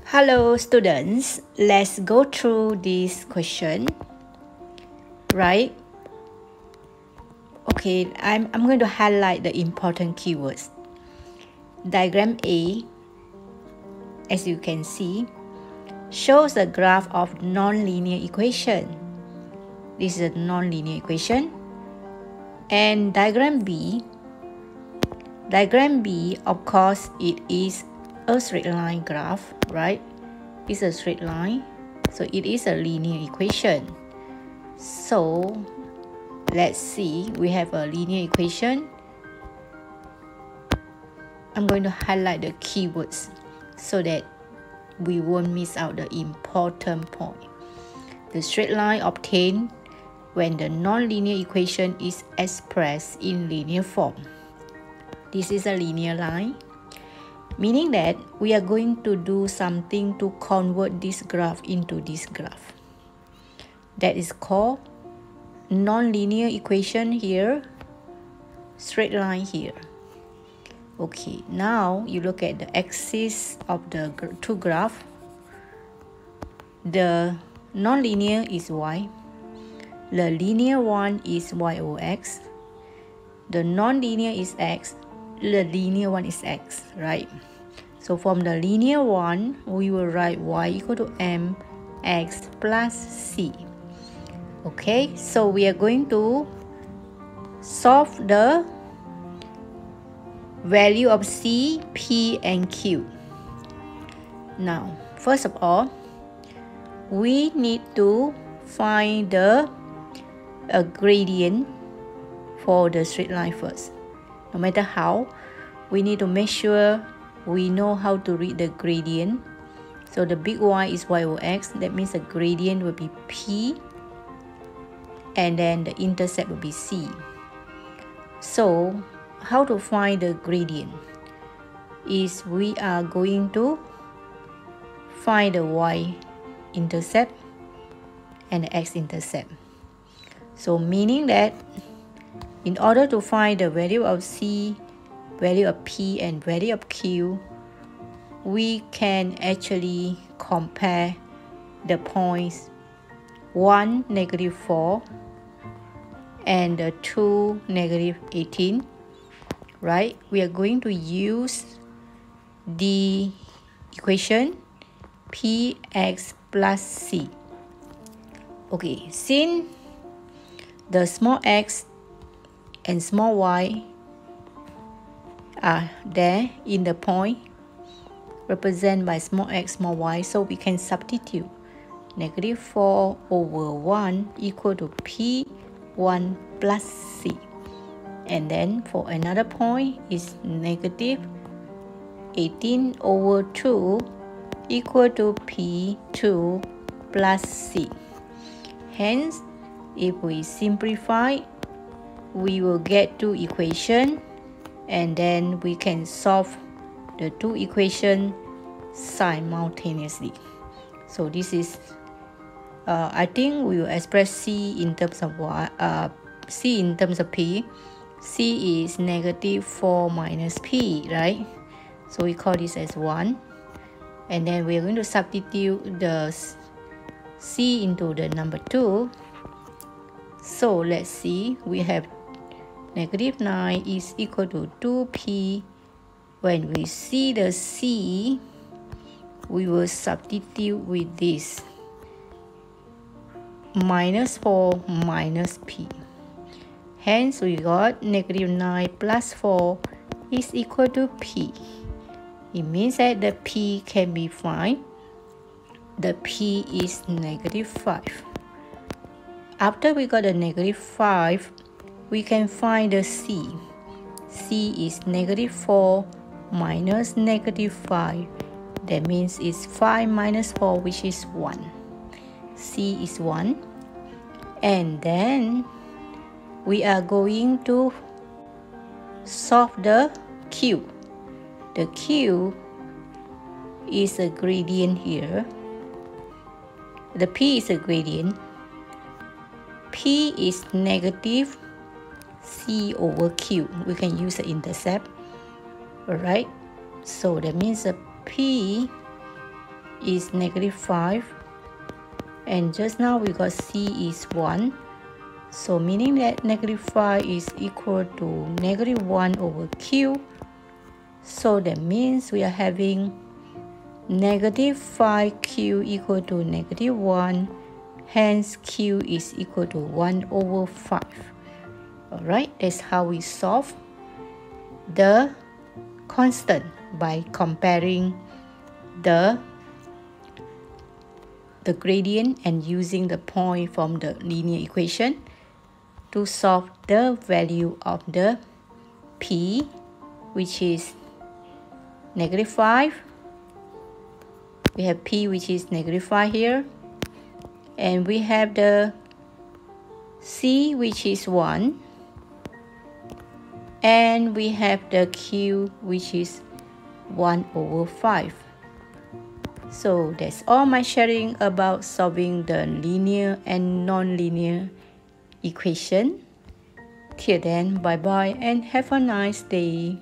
Hello students, let's go through this question. Right? Okay, I'm, I'm going to highlight the important keywords. Diagram A, as you can see, shows a graph of nonlinear equation. This is a nonlinear equation. And diagram B, diagram B, of course, it is a straight line graph, right? It's a straight line, so it is a linear equation. So let's see, we have a linear equation. I'm going to highlight the keywords so that we won't miss out the important point. The straight line obtained when the nonlinear equation is expressed in linear form. This is a linear line meaning that we are going to do something to convert this graph into this graph. That is called nonlinear equation here, straight line here. Okay, now you look at the axis of the two graph. The nonlinear is y. The linear one is y over x. The nonlinear is x the linear one is x, right? So from the linear one, we will write y equal to m x plus c. Okay, so we are going to solve the value of c, p, and q. Now, first of all, we need to find the a gradient for the straight line first no matter how we need to make sure we know how to read the gradient. So the big y is y over x that means the gradient will be p and then the intercept will be c. So how to find the gradient? Is we are going to find the y intercept and the x intercept. So meaning that in order to find the value of C, value of P and value of Q, we can actually compare the points 1, negative 4 and 2, negative 18, right? We are going to use the equation px plus c. Okay, since the small x and small y are there in the point represented by small x, small y. So we can substitute negative 4 over 1 equal to p1 plus c. And then for another point is negative 18 over 2 equal to p2 plus c. Hence, if we simplify we will get two equation and then we can solve the two equation simultaneously. So this is uh, I think we will express C in terms of what uh, C in terms of P. C is negative 4 minus P right? So we call this as 1 and then we're going to substitute the C into the number 2 so let's see we have negative 9 is equal to 2p. When we see the c, we will substitute with this. Minus 4 minus p. Hence, we got negative 9 plus 4 is equal to p. It means that the p can be found. The p is negative 5. After we got the negative 5, we can find the C. C is negative 4 minus negative 5. That means it's 5 minus 4 which is 1. C is 1. And then we are going to solve the Q. The Q is a gradient here. The P is a gradient. P is negative C over Q. We can use the intercept. Alright. So that means the P is negative 5 and just now we got C is 1 so meaning that negative 5 is equal to negative 1 over Q so that means we are having negative 5Q equal to negative 1 hence Q is equal to 1 over 5 alright that's how we solve the constant by comparing the the gradient and using the point from the linear equation to solve the value of the p which is negative 5 we have p which is negative 5 here. And we have the c which is 1 and we have the q which is 1 over 5 so that's all my sharing about solving the linear and non-linear equation. Till then bye bye and have a nice day